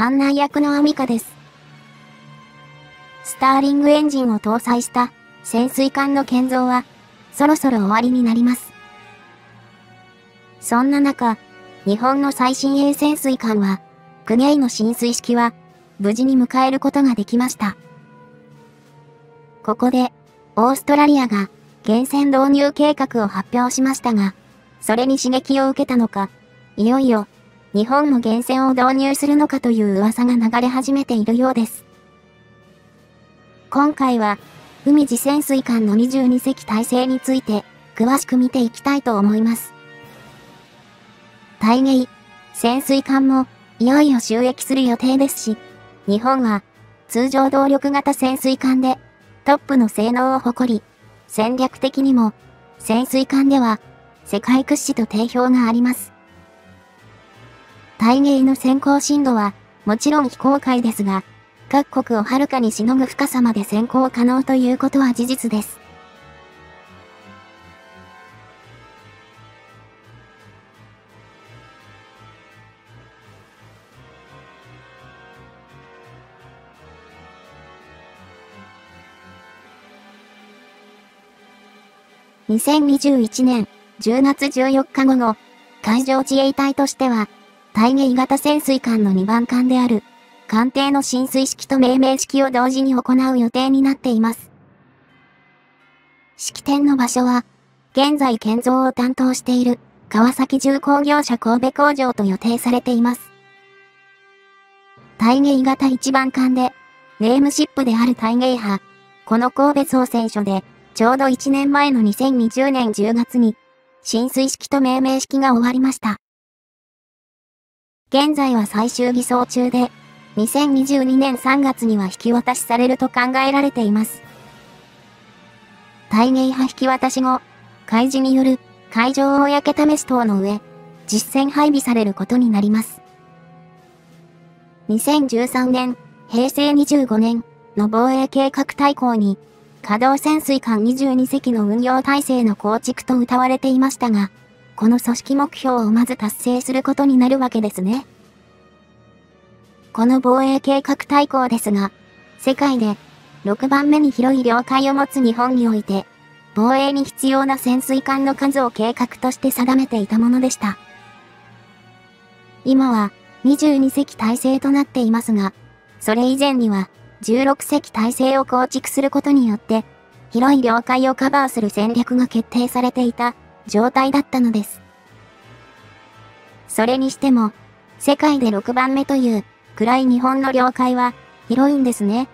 案内役のアミカです。スターリングエンジンを搭載した潜水艦の建造は、そろそろ終わりになります。そんな中、日本の最新鋭潜水艦は、クゲイの浸水式は、無事に迎えることができました。ここで、オーストラリアが、源泉導入計画を発表しましたが、それに刺激を受けたのか、いよいよ、日本の源泉を導入するのかという噂が流れ始めているようです。今回は、海自潜水艦の22隻体制について、詳しく見ていきたいと思います。大芸、潜水艦も、いよいよ収益する予定ですし、日本は、通常動力型潜水艦で、トップの性能を誇り、戦略的にも、潜水艦では、世界屈指と定評があります。大芸の先行深度は、もちろん非公開ですが、各国をはるかにしのぐ深さまで先行可能ということは事実です。2021年10月14日午後、海上自衛隊としては、大芸型潜水艦の2番艦である、艦艇の浸水式と命名式を同時に行う予定になっています。式典の場所は、現在建造を担当している川崎重工業者神戸工場と予定されています。大芸型1番艦で、ネームシップである大芸派、この神戸総選所で、ちょうど1年前の2020年10月に、浸水式と命名式が終わりました。現在は最終偽装中で、2022年3月には引き渡しされると考えられています。大芸派引き渡し後、開示による海上公試し等の上、実戦配備されることになります。2013年、平成25年の防衛計画大綱に、稼働潜水艦22隻の運用体制の構築と謳われていましたが、この組織目標をまず達成することになるわけですね。この防衛計画大綱ですが、世界で6番目に広い領海を持つ日本において、防衛に必要な潜水艦の数を計画として定めていたものでした。今は22隻体制となっていますが、それ以前には16隻体制を構築することによって、広い領海をカバーする戦略が決定されていた状態だったのです。それにしても、世界で6番目という暗い日本の領海は広いんですね。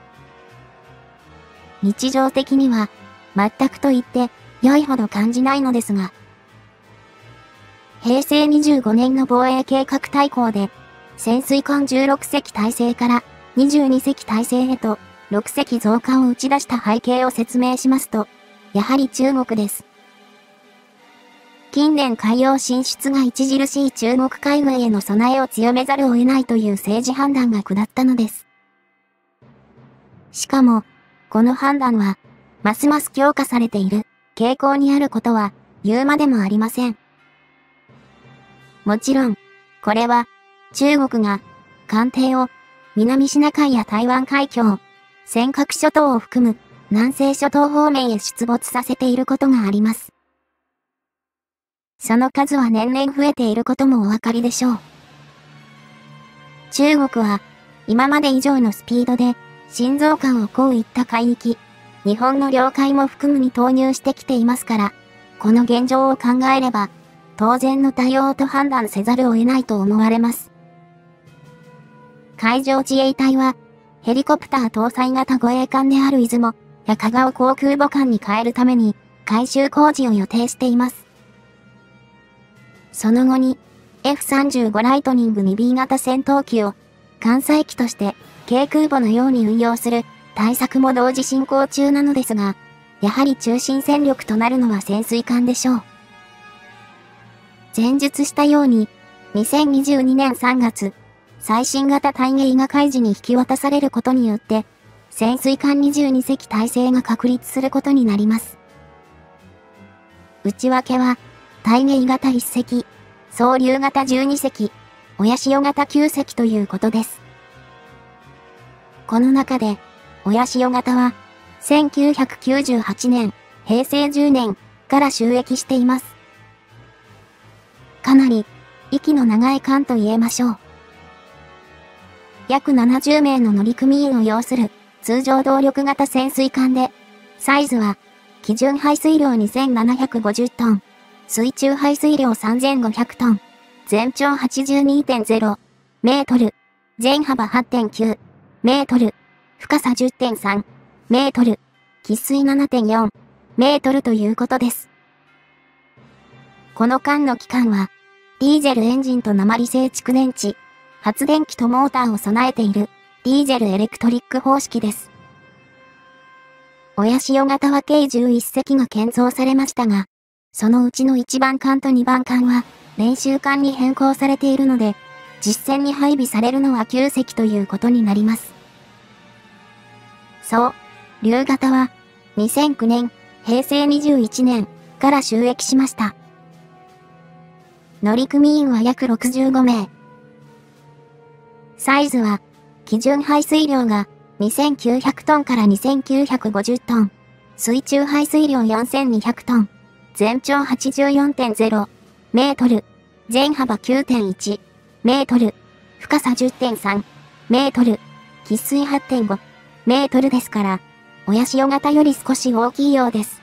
日常的には全くと言って良いほど感じないのですが、平成25年の防衛計画大綱で潜水艦16隻体制から22隻体制へと6隻増加を打ち出した背景を説明しますと、やはり中国です。近年海洋進出が著しい中国海軍への備えを強めざるを得ないという政治判断が下ったのです。しかも、この判断は、ますます強化されている傾向にあることは言うまでもありません。もちろん、これは中国が艦艇を南シナ海や台湾海峡、尖閣諸島を含む南西諸島方面へ出没させていることがあります。その数は年々増えていることもお分かりでしょう。中国は今まで以上のスピードで心臓感をこういった海域、日本の領海も含むに投入してきていますから、この現状を考えれば、当然の対応と判断せざるを得ないと思われます。海上自衛隊は、ヘリコプター搭載型護衛艦である出雲や香川航空母艦に変えるために、改修工事を予定しています。その後に、F35 ライトニング 2B 型戦闘機を、艦載機として軽空母のように運用する対策も同時進行中なのですが、やはり中心戦力となるのは潜水艦でしょう。前述したように、2022年3月、最新型大芸が開示に引き渡されることによって、潜水艦22隻体制が確立することになります。内訳は、大芸型1隻、総流型12隻、親潮型9隻ということです。この中で、親潮型は、1998年、平成10年から収益しています。かなり、息の長い艦と言えましょう。約70名の乗組員を要する通常動力型潜水艦で、サイズは、基準排水量2750トン、水中排水量3500トン、全長82.0メートル、全幅8.9メートル、深さ10.3メートル、喫水7.4メートルということです。この間の期間は、ディーゼルエンジンと鉛製蓄電池、発電機とモーターを備えている、ディーゼルエレクトリック方式です。親潮型は計11隻が建造されましたが、そのうちの1番艦と2番艦は、練習艦に変更されているので、実戦に配備されるのは9隻ということになります。そう、竜型は、2009年、平成21年から収益しました。乗組員は約65名。サイズは、基準排水量が2900トンから2950トン。水中排水量4200トン。全長84.0メートル。全幅9.1メートル。深さ10.3メートル。喫水8.5メートルですから、親潮型より少し大きいようです。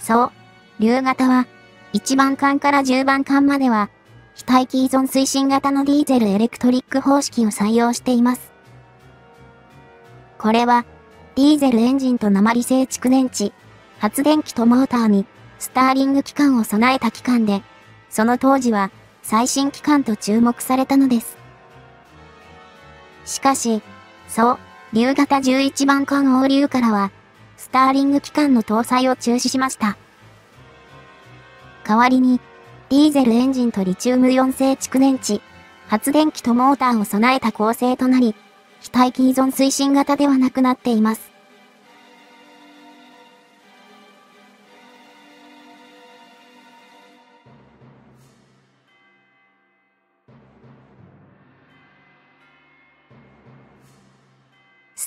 そう、竜型は、1番艦から10番艦までは、非待機依存推進型のディーゼルエレクトリック方式を採用しています。これは、ディーゼルエンジンと鉛製蓄電池、発電機とモーターに、スターリング機関を備えた機関で、その当時は、最新機関と注目されたのです。しかし、そう、竜型11番艦王流からは、スターリング機関の搭載を中止しました。代わりに、ディーゼルエンジンとリチウムイオン製蓄電池、発電機とモーターを備えた構成となり、非待機依存推進型ではなくなっています。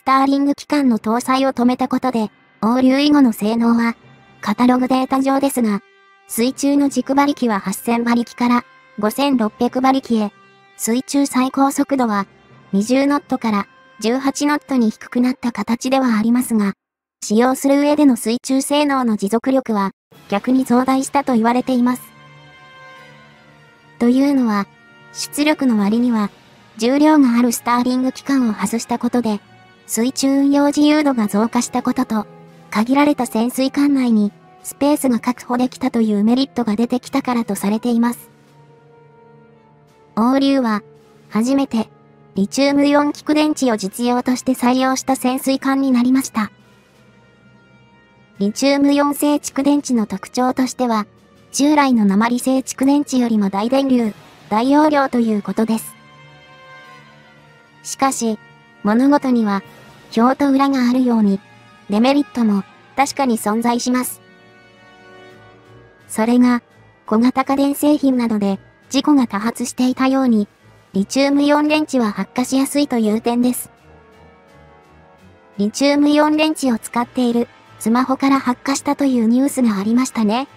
ターリング機関の搭載を止めたことで、欧流以後の性能は、カタログデータ上ですが、水中の軸馬力は8000馬力から5600馬力へ、水中最高速度は20ノットから18ノットに低くなった形ではありますが、使用する上での水中性能の持続力は逆に増大したと言われています。というのは、出力の割には、重量があるスターリング機関を外したことで、水中運用自由度が増加したことと、限られた潜水艦内にスペースが確保できたというメリットが出てきたからとされています。王流は、初めて、リチウムイオン蓄電池を実用として採用した潜水艦になりました。リチウムイオン製蓄電池の特徴としては、従来の鉛製蓄電池よりも大電流、大容量ということです。しかし、物事には、表と裏があるように、デメリットも確かに存在します。それが、小型家電製品などで事故が多発していたように、リチウムイオン電池は発火しやすいという点です。リチウムイオン電池を使っているスマホから発火したというニュースがありましたね。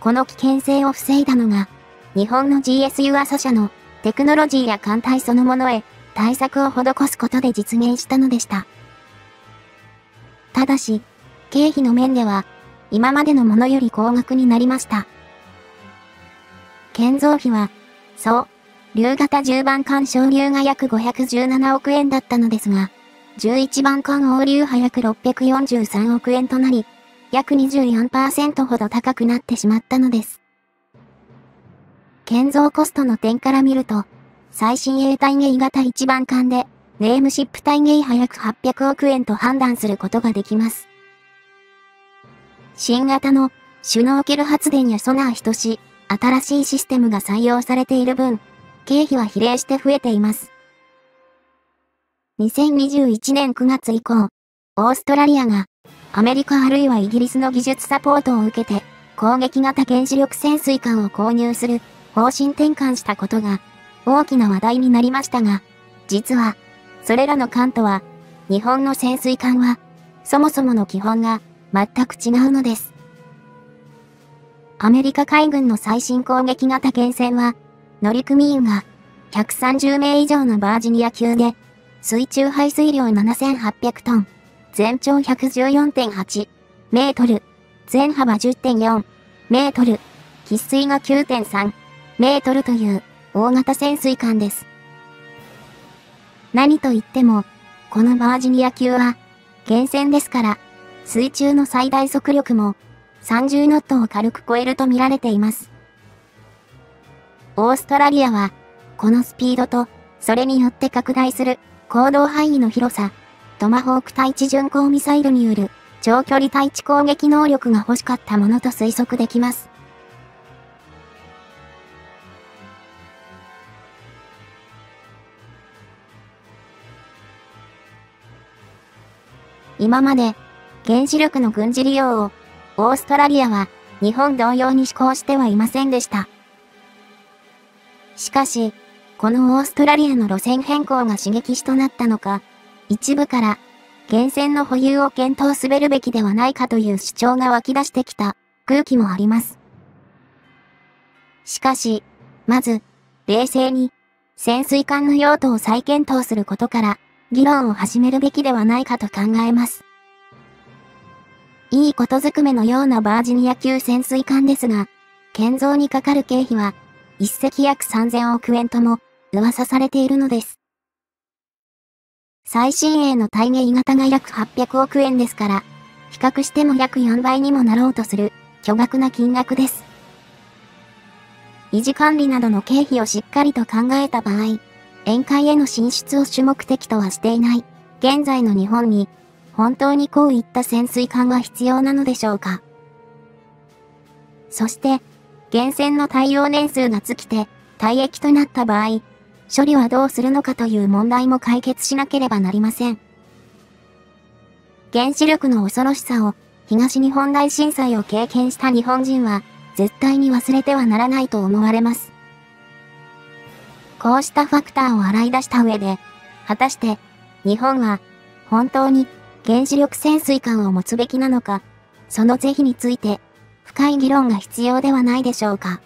この危険性を防いだのが、日本の GSU 朝社のテクノロジーや艦隊そのものへ対策を施すことで実現したのでした。ただし、経費の面では、今までのものより高額になりました。建造費は、そう、竜型10番艦昇竜が約517億円だったのですが、11番艦王流派約643億円となり、約24%ほど高くなってしまったのです。建造コストの点から見ると、最新鋭体芸型1番艦で、ネームシップ体芸派約800億円と判断することができます。新型のシュノーケル発電やソナー等し、新しいシステムが採用されている分、経費は比例して増えています。2021年9月以降、オーストラリアがアメリカあるいはイギリスの技術サポートを受けて攻撃型原子力潜水艦を購入する方針転換したことが大きな話題になりましたが、実は、それらの艦とは、日本の潜水艦は、そもそもの基本が全く違うのです。アメリカ海軍の最新攻撃型艦船は、乗組員が130名以上のバージニア級で、水中排水量7800トン、全長114.8メートル、全幅10.4メートル、喫水が9.3メートルという大型潜水艦です。何と言っても、このバージニア級は、源泉ですから、水中の最大速力も30ノットを軽く超えると見られています。オーストラリアは、このスピードと、それによって拡大する行動範囲の広さ、トマホーク対地巡航ミサイルによる長距離対地攻撃能力が欲しかったものと推測できます。今まで原子力の軍事利用をオーストラリアは日本同様に施行してはいませんでした。しかし、このオーストラリアの路線変更が刺激しとなったのか、一部から源泉の保有を検討すべるべきではないかという主張が湧き出してきた空気もあります。しかし、まず、冷静に潜水艦の用途を再検討することから議論を始めるべきではないかと考えます。いいことずくめのようなバージニア級潜水艦ですが、建造にかかる経費は、一隻約3000億円とも噂されているのです。最新鋭の体芸型が約800億円ですから、比較しても約4倍にもなろうとする巨額な金額です。維持管理などの経費をしっかりと考えた場合、宴会への進出を主目的とはしていない、現在の日本に本当にこういった潜水艦は必要なのでしょうかそして、源泉の耐用年数が尽きて、退役となった場合、処理はどうするのかという問題も解決しなければなりません。原子力の恐ろしさを、東日本大震災を経験した日本人は、絶対に忘れてはならないと思われます。こうしたファクターを洗い出した上で、果たして、日本は、本当に原子力潜水艦を持つべきなのか、その是非について、深い議論が必要ではないでしょうか。